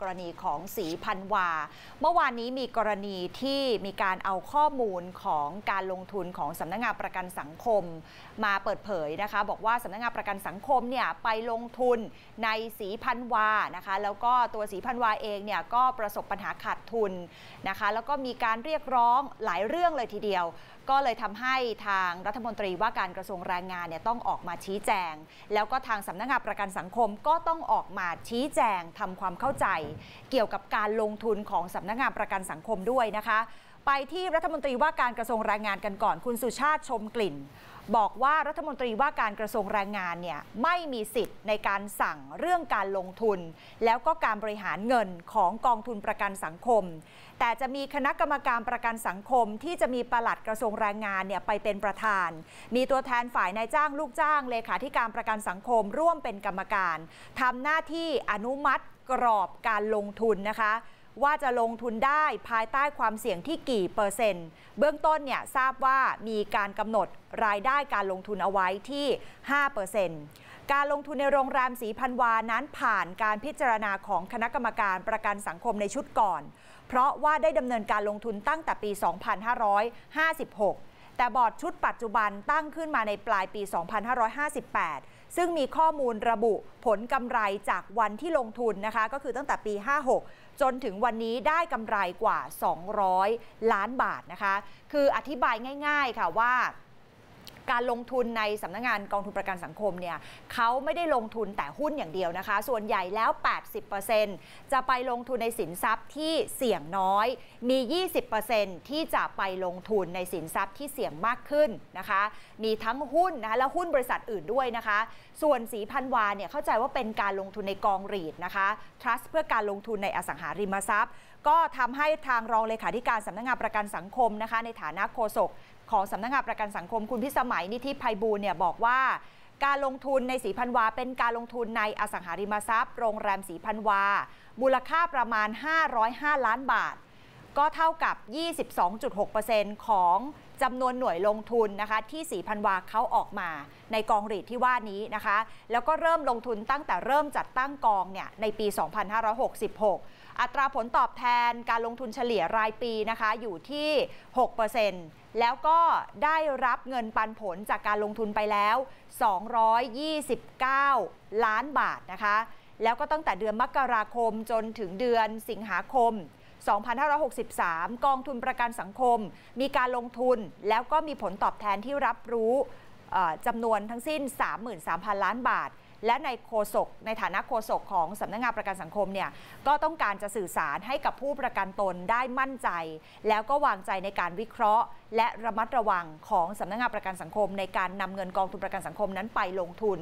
กรณีของสีพันวา เมื่อวานนี้มีกรณีที่มีการเอาข้อมูลของการลงทุนของสำนักงานประกันสังคม มาเปิดเผยนะคะ บอกว่าสำนักงานประกันสังคมเนี่ยไปลงทุนในสีพันวานะคะ แล้วก็ตัวสีพันวาเองเนี่ยก็ประสบปัญหาขาดทุนนะคะ แล้วก็มีการเรียกร้องหลายเรื่องเลยทีเดียว ก็เลยทำให้ทางรัฐมนตรีว่าการกระทรวงแรงงานเนี่ยต้องออกมาชี้แจง แล้วก็ทางสำนักงานประกันสังคมก็ต้องออกมาชี้แจงทำความเข้าใจเกี่ยวกับการลงทุนของสำนักงานประกันสังคมด้วยนะคะ ไปที่รัฐมนตรีว่าการกระทรวงแรงงานกันก่อน คุณสุชาติชมกลิ่น บอกว่ารัฐมนตรีว่าการกระทรวงแรงงานเนี่ยไม่มีสิทธิ์ในการสั่งเรื่องการลงทุน แล้วก็การบริหารเงินของกองทุนประกันสังคม แต่จะมีคณะกรรมการประกันสังคม ที่จะมีปลัดกระทรวงแรงงานเนี่ยไปเป็นประธาน มีตัวแทนฝ่ายนายจ้างลูกจ้างเลขาธิการประกันสังคม ร่วมเป็นกรรมการทำหน้าที่อนุมัติกรอบการลงทุนนะคะ ว่าจะลงทุนได้ภายใต้ความเสี่ยงที่กี่เปอร์เซ็นต์ เบื้องต้นเนี่ยทราบว่ามีการกำหนดรายได้การลงทุนเอาไว้ที่ 5%เปอร์เซ็นต์การลงทุนในโรงแรมสีพันวานั้นผ่านการพิจารณาของคณะกรรมการประกันสังคมในชุดก่อน เพราะว่าได้ดำเนินการลงทุนตั้งแต่ปี 2556 แต่บอร์ดชุดปัจจุบันตั้งขึ้นมาในปลายปี 2558 ซึ่งมีข้อมูลระบุผลกำไรจากวันที่ลงทุนนะคะ ก็คือตั้งแต่ปี 56 จนถึงวันนี้ได้กำไรกว่า 200 ล้านบาทนะคะ คืออธิบายง่าย ๆค่ะว่า การลงทุนในสำนักงงานกองทุนประกันสังคมเนี่ยเขาไม่ได้ลงทุนแต่หุ้นอย่างเดียวนะคะ ส่วนใหญ่แล้ว 80%จะไปลงทุนในสินทรัพย์ที่เสี่ยงน้อย มี 20%ที่จะไปลงทุนในสินทรัพย์ที่เสี่ยงมากขึ้นนะคะ มีทั้งหุ้นนะคะและหุ้นบริษัทอื่นด้วยนะคะ ส่วนสีพันวาเนี่ยเข้าใจว่าเป็นการลงทุนในกองรีดนะคะ trust เพื่อการลงทุนในอสังหาริมทรัพย์ ก็ทำให้ทางรองเลขาธิการสำนักงานประกันสังคมนะคะ ในฐานะโฆษกของสำนักงานประกันสังคมคุณพิสมัยนิธิภัยบูลเนี่ยบอกว่า การลงทุนในสีพันวา เป็นการลงทุนในอสังหาริมทรัพย์ โรงแรมสีพันวา มูลค่าประมาณ 505 ล้านบาท ก็เท่ากับ 22.6%ของ จำนวนหน่วยลงทุนนะคะที่สีพันวาเขาออกมาในกองรีดที่ว่านี้นะคะ แล้วก็เริ่มลงทุนตั้งแต่เริ่มจัดตั้งกองเนี่ยในปี 2566 อัตราผลตอบแทนการลงทุนเฉลี่ยรายปีนะคะอยู่ที่ 6%แล้วก็ได้รับเงินปันผลจากการลงทุนไปแล้ว 229 ล้านบาทนะคะ แล้วก็ตั้งแต่เดือนมกราคมจนถึงเดือนสิงหาคม 2563 กองทุนประกันสังคม มีการลงทุนแล้วก็มีผลตอบแทนที่รับรู้จำนวนทั้งสิ้น 33,000 ล้านบาท และในโฆษกในฐานะโฆษกของสำนักงงานประกันสังคมเนี่ยก็ต้องการจะสื่อสารให้กับผู้ประกันตนได้มั่นใจ แล้วก็วางใจในการวิเคราะห์ และระมัดระวังของสำนักงงานประกันสังคม ในการนำเงินกองทุนประกันสังคมนั้นไปลงทุน